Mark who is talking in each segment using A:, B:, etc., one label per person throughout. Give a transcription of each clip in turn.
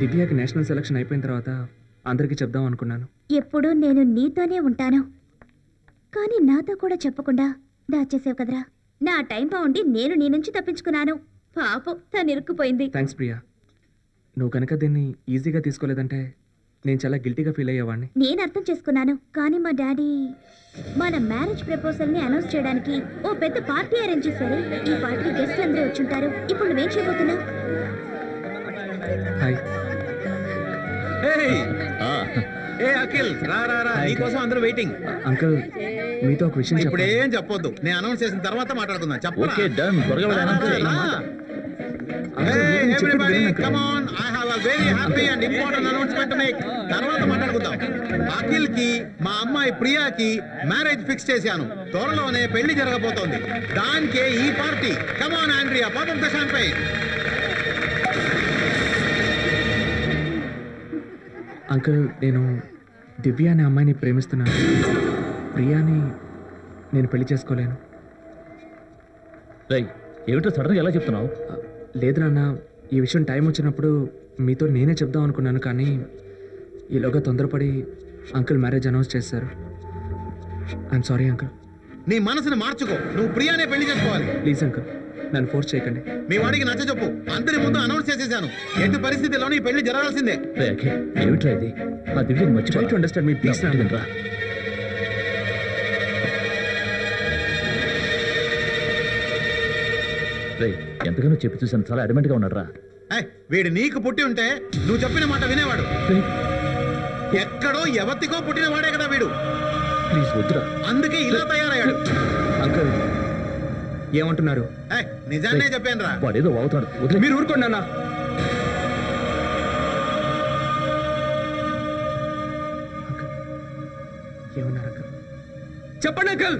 A: దివ్యాకి national selection అయిపోయిన తర్వాత అందరికీ చెప్దాం అనుకున్నాను.
B: ఎప్పుడూ నేను నీతోనే ఉంటాను. కానీ నాతో కూడా చెప్పకుండా దాచేసావు కదరా. నా టైం బాగుండి నేను నీ నుంచి తప్పించుకున్నాను. పాపం తను ఇరుక్కుపోయింది.
A: థ్యాంక్స్ ప్రియా. నువ్వు కనుక దీన్ని ఈజీగా తీసుకోలేదంటే నేను చాలా గిల్టీగా ఫీల్ అయ్యేవాడిని
B: నేను అర్థం చేసుకున్నాను. కానీ మా డాడీ మన మ్యారేజ్ ప్రపోజల్ని అనౌన్స్ చేయడానికి ఓ పెద్ద పార్టీ అరేంజ్ చేశారు. ఈ పార్టీ గెస్ట్ అందరూ వచ్చుంటారు ఇప్పుడు నువ్వేం చేయబోతున్నావు?
A: హాయ్.
C: ఏ అఖిల్ రా రా రా. నీకోసం అందరూ వెయిటింగ్
A: అంకుల్ మీతో ఒక విషయం
C: ఇప్పుడు
A: చెప్పాలి.
C: ఏం చెప్పొద్దు. నేను అనౌన్స్ చేసిన తర్వాత మాట్లాడుకుందాం. చెప్పరా?
D: ఓకే డన్ త్వరగా వెళ్ళి announce చేయి.
A: అంకుల్, నేను చెప్పేది
C: ఎవ్రీబడి
A: వినండి,
C: come
A: uncle.
C: On I have a very happy and important announcement to make తర్వాత మాట్లాడుకుందాం. అఖిల్కి మా అమ్మాయి ప్రియాకి మ్యారేజ్ ఫిక్స్ చేశాను. త్వరలోనే పెళ్ళి జరగబోతోంది. దానికే ఈ పార్టీ. కమ్ ఆన్ ఆండ్రియా పాపం ప్రశాంత్ పై.
A: అంకుల్ నేను దివ్య అనే అమ్మాయిని ప్రేమిస్తున్నాను ప్రియాని నేను పెళ్ళి చేసుకోలేను.
D: రేయ్ ఏమిటో సడన్గా ఎలా చెప్తున్నావు?
A: లేదు నాన్న ఈ విషయం టైం వచ్చినప్పుడు మీతో నేనే చెప్దాం అనుకున్నాను కానీ ఈలోగా తొందరపడి అంకుల్ మ్యారేజ్ అనౌన్స్ చేశారు. I'm sorry uncle.
C: నీ మనసుని మార్చుకో. నువ్వు ప్రియానే పెళ్ళి చేసుకోవాలి.
A: Please uncle. నన్ను ఫోర్స్ చేయకండి.
C: మీ వాడికి నచ్చ చెప్పు. అందరి ముందు అనౌన్స్ చేసేసాను. ఎట్టి పరిస్థితిలోనూ ఈ పెళ్ళి జరగాల్సిందే.
D: ఏమిట్రా ఇది? ఆ
A: try to understand me please
D: రా. ఎంతగానో చెప్పి చూసాను చాలా అడమెంట్గా ఉన్నాడు రా
C: వీడు నీకు పుట్టి ఉంటే నువ్వు చెప్పిన మాట వినేవాడు. ఎక్కడో ఎవతికో పుట్టిన వాడే కదా వీడు.
D: ప్లీజ్ వద్దురా.
C: అందుకే ఇలా తయారయ్యాడు.
A: ఏమంటున్నారు?
C: నిజాన్నే చెప్పాను రా
D: వాడేదో వదిలే.
A: మీరు ఊరుకోండి అన్న ఏమన్నారు చెప్పండి అంకుల్.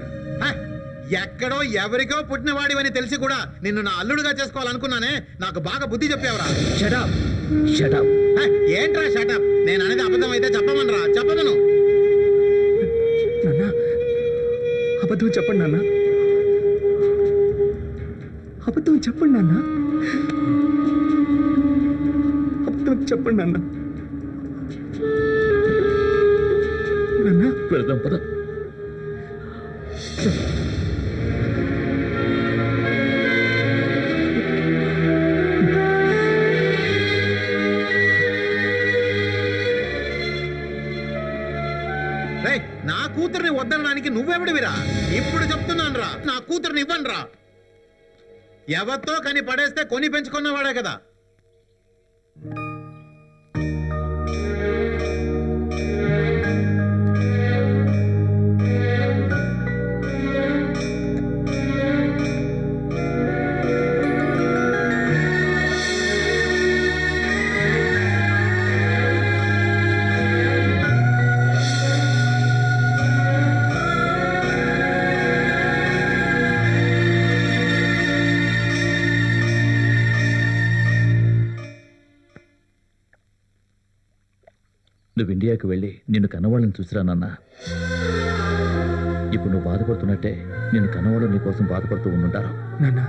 C: ఎక్కడో ఎవరికో పుట్టిన వాడివని తెలిసి కూడా నిన్ను నా అల్లుడుగా చేసుకోవాలనుకున్నానే నాకు బాగా బుద్ధి చెప్పావురా.
A: షటప్
D: షటప్
C: ఏయ్, ఏంట్రా షటప్ నేను అనేది అబద్ధం అయితే చెప్పమనరా? చెప్పమను.
A: అబద్ధం చెప్పండి నాన్న. అబద్ధం చెప్పండి నాన్న. అబద్ధం చెప్పండి నాన్న. నాన్న.
D: వెళదాం పద.
C: రేయ్, నా కూతుర్ని వద్దనడానికి నువ్వెవడివిరా? ఇప్పుడు చెప్తున్నాను రా నా కూతుర్ని ఇవ్వను రా ఎవరితో కని పడేస్తే కొని పెంచుకున్నవాడే కదా.
D: నువ్వు ఇండియాకి వెళ్ళి నిన్ను కన్నవాళ్ళని చూసిరా నాన్న. ఇప్పుడు నువ్వు బాధపడుతున్నట్టే నిన్ను కన్నవాళ్ళు నీ కోసం బాధపడుతూ ఉండుంటారు
A: నాన్న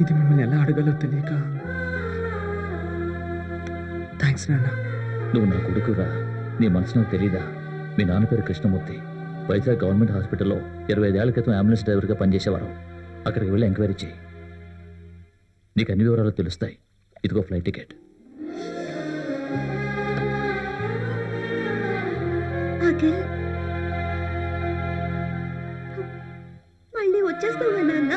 A: ఇది మిమ్మల్ని ఎలా అడగాలో తెలియక థ్యాంక్స్ నాన్న.
D: నువ్వు నా కొడుకురా. నీ మనసు నాకు తెలీదా? మీ నాన్న పేరు కృష్ణమూర్తి. వైజాగ్ గవర్నమెంట్ హాస్పిటల్లో ఇరవై ఐదేళ్ళ క్రితం అంబులెన్స్ డ్రైవర్గా పనిచేసేవారు. అక్కడికి వెళ్ళి ఎంక్వైరీ చేయి. నీకు అన్ని వివరాలు తెలుస్తాయి. ఇదిగో ఫ్లైట్ టికెట్.
B: అఖిల్ మళ్ళీ వచ్చేస్తావా నాన్న?